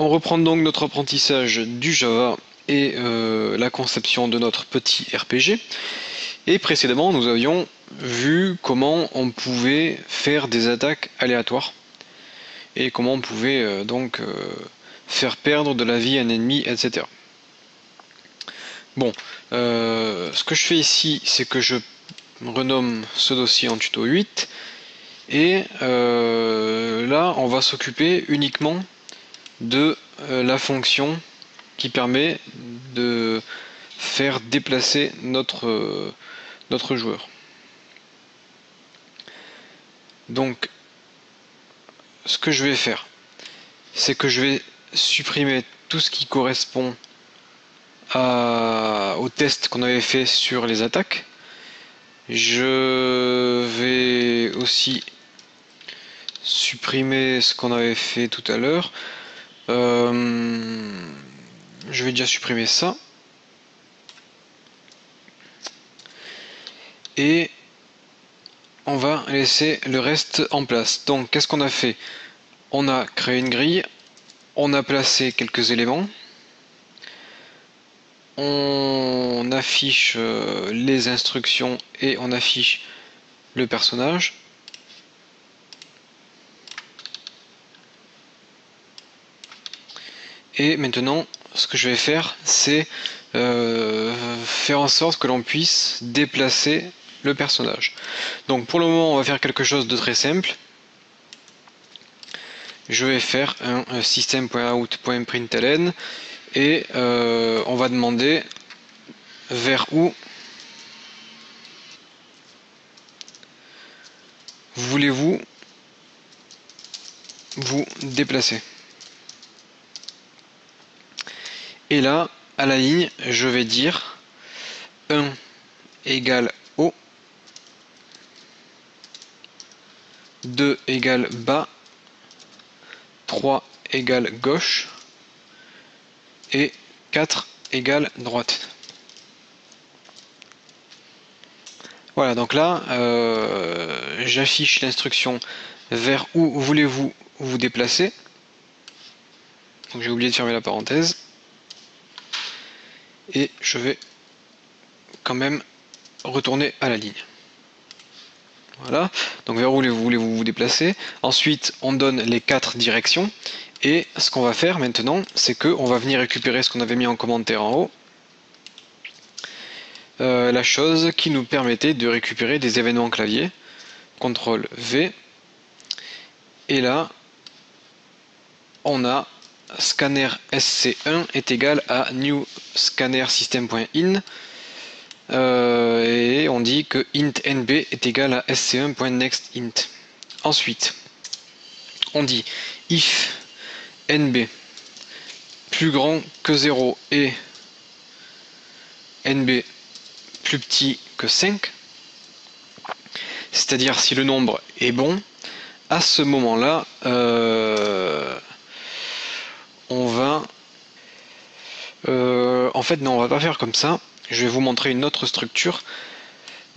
On reprend donc notre apprentissage du Java et euh, la conception de notre petit RPG. Et précédemment, nous avions vu comment on pouvait faire des attaques aléatoires et comment on pouvait euh, donc euh, faire perdre de la vie un ennemi, etc. Bon, ce que je fais ici, c'est que je renomme ce dossier en tuto 8 et là, on va s'occuper uniquement de la fonction qui permet de faire déplacer notre, euh, notre joueur. Donc, ce que je vais faire, c'est que je vais supprimer tout ce qui correspond au test qu'on avait fait sur les attaques. Je vais aussi supprimer ce qu'on avait fait tout à l'heure. Euh, je vais déjà supprimer ça. Et on va laisser le reste en place. Donc qu'est-ce qu'on a fait? On a créé une grille, on a placé quelques éléments, on affiche euh, les instructions et on affiche le personnage. Et maintenant, ce que je vais faire, c'est euh, faire en sorte que l'on puisse déplacer le personnage. Donc pour le moment, on va faire quelque chose de très simple. Je vais faire un, system.out.println et euh, on va demander vers où voulez-vous vous déplacer. Et là, à la ligne, je vais dire 1 égale haut, 2 égale bas, 3 égale gauche et 4 égale droite. Voilà, donc là, euh, j'affiche l'instruction vers où voulez-vous vous déplacer. J'ai oublié de fermer la parenthèse et je vais quand même retourner à la ligne. Voilà, donc vers où voulez-vous vous déplacer? Ensuite, on donne les quatre directions. Et ce qu'on va faire maintenant, c'est qu'on va venir récupérer ce qu'on avait mis en commentaire en haut. Euh, la chose qui nous permettait de récupérer des événements clavier. CTRL V. Et là, on a scanner sc1 est égal à new scanner system.in euh, et on dit que int nb est égal à sc1.nextInt. Ensuite, on dit if nb plus grand que 0 et nb plus petit que 5, c'est-à-dire si le nombre est bon, à ce moment-là, euh, on va... Euh, en fait, non, on va pas faire comme ça. Je vais vous montrer une autre structure.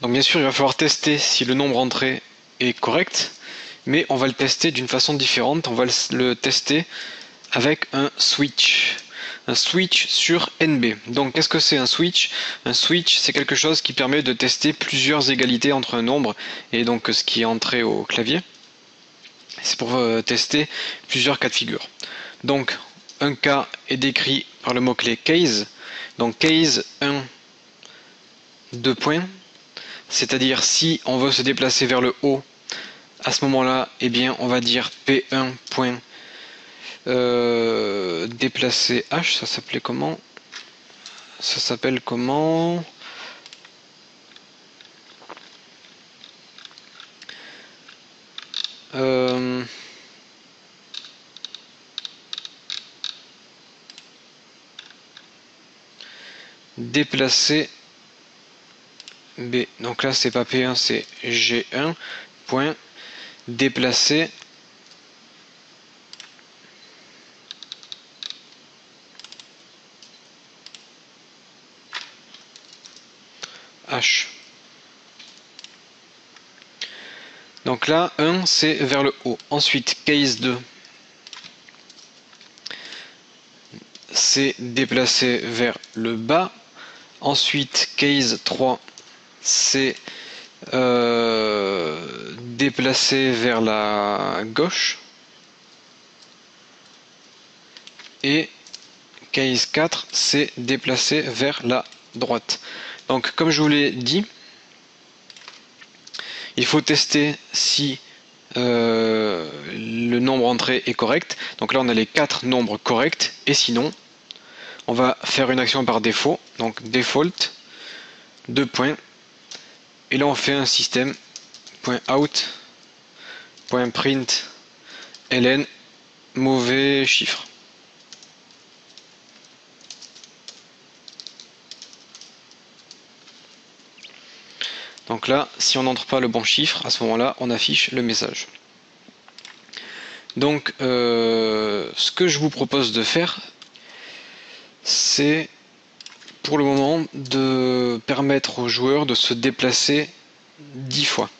Donc bien sûr, il va falloir tester si le nombre entré est correct, mais on va le tester d'une façon différente. On va le tester avec un switch. Un switch sur NB. Donc qu'est-ce que c'est un switch? Un switch, c'est quelque chose qui permet de tester plusieurs égalités entre un nombre et donc ce qui est entré au clavier. C'est pour euh, tester plusieurs cas de figure. Donc un cas est décrit par le mot-clé case. Donc case 1, 2 points. C'est-à-dire si on veut se déplacer vers le haut, à ce moment-là, eh bien, on va dire P1 point euh, déplacer H, ça s'appelait comment? Ça s'appelle comment? Déplacer B. Donc là, c'est pas P1, c'est G1. Point déplacer H. Donc là, 1, c'est vers le haut. Ensuite, case 2. c'est déplacé vers le bas. Ensuite, case 3, c'est euh, déplacé vers la gauche. Et case 4, c'est déplacé vers la droite. Donc, comme je vous l'ai dit, il faut tester si euh, le nombre entré est correct. Donc là, on a les quatre nombres corrects. Et sinon, on va faire une action par défaut. Donc default, deux points. Et là, on fait un système .out, .print, mauvais chiffre. Donc là, si on n'entre pas le bon chiffre, à ce moment-là, on affiche le message. Donc, euh, ce que je vous propose de faire, pour le moment de permettre aux joueurs de se déplacer 10 fois.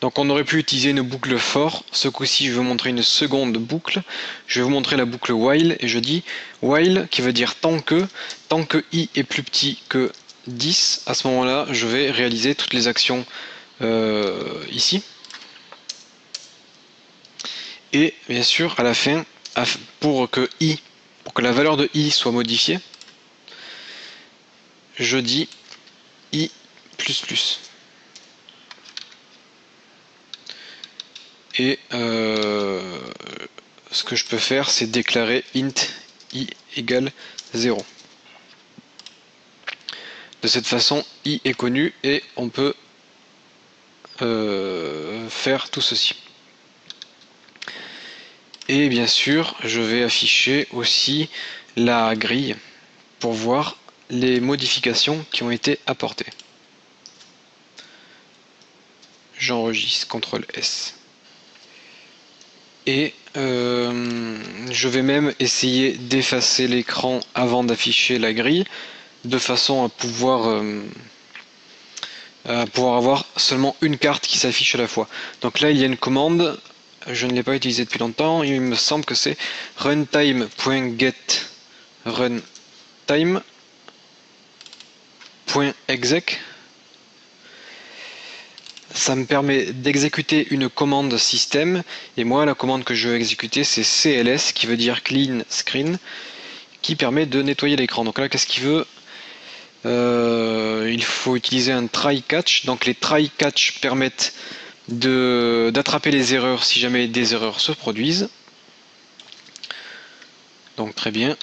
Donc on aurait pu utiliser une boucle for, ce coup-ci je vais vous montrer une seconde boucle, je vais vous montrer la boucle while et je dis while qui veut dire tant que, tant que i est plus petit que 10, à ce moment-là, je vais réaliser toutes les actions euh, ici. Et bien sûr, à la fin, pour que i, que la valeur de i soit modifiée, je dis i. Et euh, ce que je peux faire, c'est déclarer int i égale 0. De cette façon, i est connu et on peut euh, faire tout ceci. Et bien sûr, je vais afficher aussi la grille pour voir les modifications qui ont été apportées. J'enregistre CTRL S. Et euh, je vais même essayer d'effacer l'écran avant d'afficher la grille de façon euh, à pouvoir avoir seulement une carte qui s'affiche à la fois. Donc là, il y a une commande, je ne l'ai pas utilisée depuis longtemps, il me semble que c'est runtime.get runtime.exec. Ça me permet d'exécuter une commande système et moi la commande que je veux exécuter c'est CLS qui veut dire clean screen qui permet de nettoyer l'écran. Donc là qu'est-ce qu'il veut? Euh, il faut utiliser un try catch. Donc les try catch permettent d'attraper les erreurs si jamais des erreurs se produisent. Donc très bien.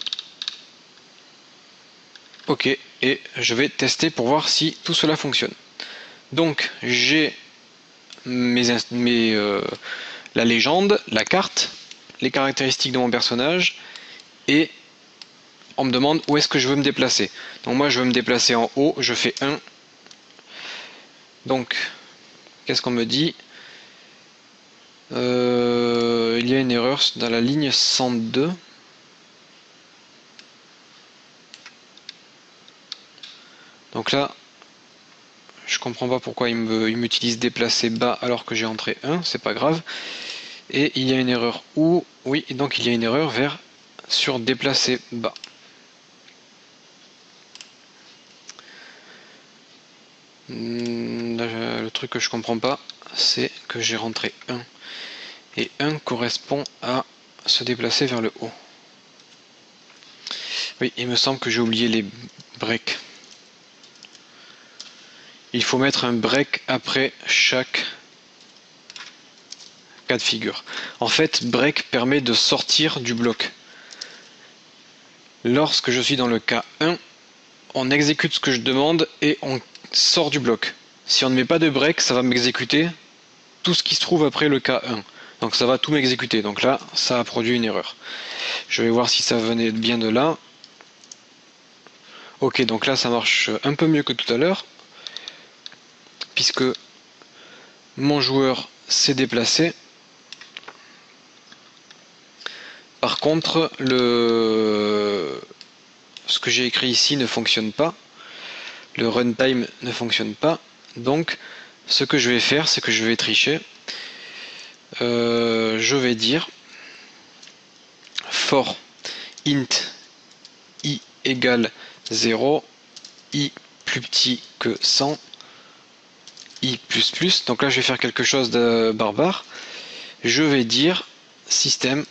Ok, et je vais tester pour voir si tout cela fonctionne. Donc j'ai mes, euh, la légende, la carte, les caractéristiques de mon personnage et on me demande où est-ce que je veux me déplacer. Donc moi je veux me déplacer en haut, je fais 1. Donc, qu'est-ce qu'on me dit? Euh, Il y a une erreur dans la ligne 102. Donc là, je comprends pas pourquoi il m'utilise déplacer bas alors que j'ai entré 1, c'est pas grave. Et il y a une erreur où Oui, donc il y a une erreur vers sur déplacer bas. Que je comprends pas, c'est que j'ai rentré 1. Et 1 correspond à se déplacer vers le haut. Oui, il me semble que j'ai oublié les breaks. Il faut mettre un break après chaque cas de figure. En fait, break permet de sortir du bloc. Lorsque je suis dans le cas 1, on exécute ce que je demande et on sort du bloc. Si on ne met pas de break, ça va m'exécuter tout ce qui se trouve après le K1. Donc ça va tout m'exécuter. Donc là, ça a produit une erreur. Je vais voir si ça venait bien de là. Ok, donc là ça marche un peu mieux que tout à l'heure. Puisque mon joueur s'est déplacé. Par contre, ce que j'ai écrit ici ne fonctionne pas le runtime ne fonctionne pas. Donc, ce que je vais faire, c'est que je vais tricher. Euh, je vais dire for int égale 0, i plus petit que 100, i plus plus. Donc là, je vais faire quelque chose de barbare. Je vais dire système.out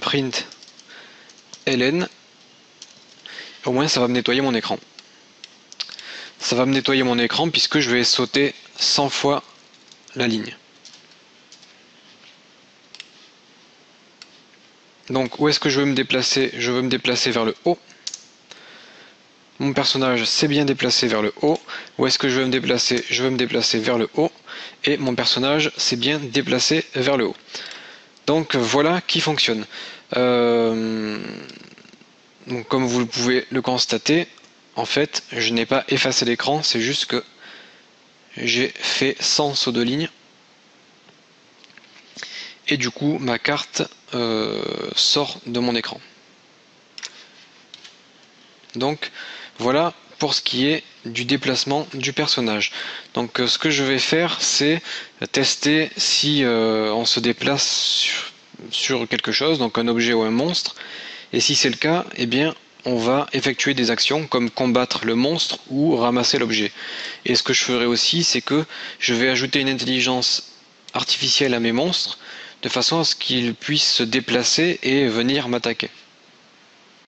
.print ln au moins ça va me nettoyer mon écran. Ça va me nettoyer mon écran puisque je vais sauter 100 fois la ligne. Donc où est-ce que je veux me déplacer? Je veux me déplacer vers le haut. Mon personnage s'est bien déplacé vers le haut. Où est-ce que je veux me déplacer? Je veux me déplacer vers le haut. Et mon personnage s'est bien déplacé vers le haut. Donc voilà qui fonctionne. Euh, comme vous pouvez le constater, en fait, je n'ai pas effacé l'écran, c'est juste que j'ai fait 100 sauts de ligne. Et du coup, ma carte euh, sort de mon écran. Donc voilà pour ce qui est du déplacement du personnage. Donc euh, ce que je vais faire, c'est tester si euh, on se déplace sur, quelque chose, donc un objet ou un monstre. Et si c'est le cas, eh bien on va effectuer des actions comme combattre le monstre ou ramasser l'objet. Et ce que je ferai aussi, c'est que je vais ajouter une intelligence artificielle à mes monstres de façon à ce qu'ils puissent se déplacer et venir m'attaquer.